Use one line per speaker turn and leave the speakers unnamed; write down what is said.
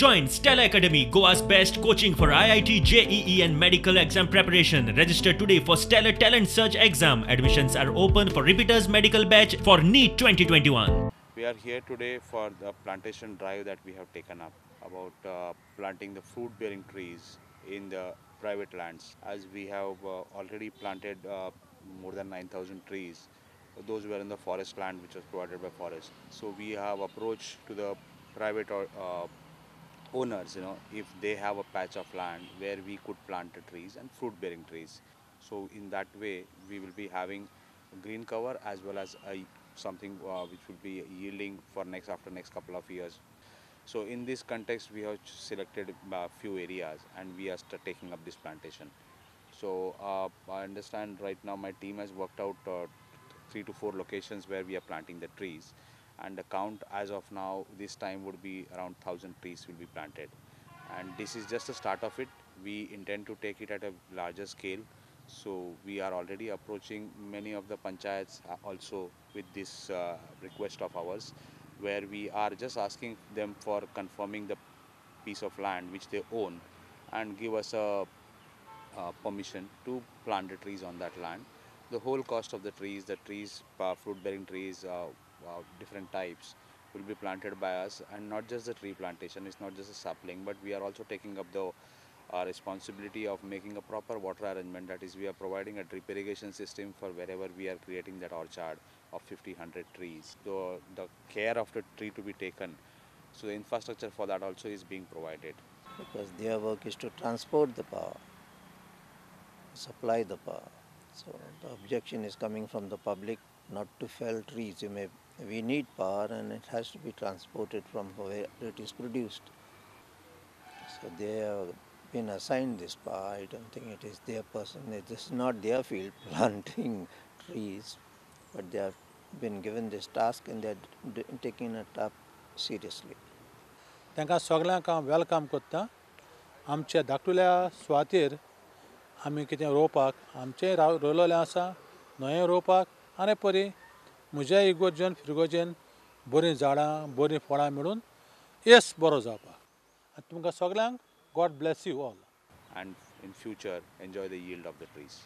Join Stella Academy, Goa's best coaching for IIT, JEE, and medical exam preparation. Register today for Stellar Talent Search exam. Admissions are open for repeaters medical batch for NEET 2021.
We are here today for the plantation drive that we have taken up about uh, planting the fruit bearing trees in the private lands. As we have uh, already planted uh, more than 9,000 trees, those were in the forest land which was provided by forest. So we have approached to the private or, uh, owners, you know, if they have a patch of land where we could plant trees and fruit bearing trees. So in that way, we will be having green cover as well as a, something uh, which will be yielding for next after next couple of years. So in this context, we have selected a few areas and we are taking up this plantation. So uh, I understand right now my team has worked out uh, three to four locations where we are planting the trees and the count as of now this time would be around 1000 trees will be planted. And this is just the start of it. We intend to take it at a larger scale. So we are already approaching many of the panchayats uh, also with this uh, request of ours where we are just asking them for confirming the piece of land which they own and give us a uh, permission to plant the trees on that land. The whole cost of the trees the trees uh, fruit bearing trees uh, different types will be planted by us. And not just the tree plantation it's not just a sapling but we are also taking up the uh, responsibility of making a proper water arrangement. That is we are providing a drip irrigation system for wherever we are creating that orchard of 50 100 trees. The the care of the tree to be taken. So the infrastructure for that also is being provided.
Because their work is to transport the power, supply the power. So the objection is coming from the public not to fell trees. You may, we need power and it has to be transported from where it is produced. So they have been assigned this power. I don't think it is their person. It is not their field planting trees, but they have been given this task and they're d- taking it up seriously.
तांकां सगल्यांक हांव welcome करता आमच्या धाकटुल्या सुवातेर आमी कितें रोवपाक आमचेंय राव रोयलोलें आसा न्हंये रोवपाक आनी परी म्हज्या इगोर्जेन फिरगोर्जेन बरीं झाडां बरीं फळां मेळून येस बरो जावपाक. आनी तुमकां सगल्यांक God bless you all.
And in future enjoy the yield of the trees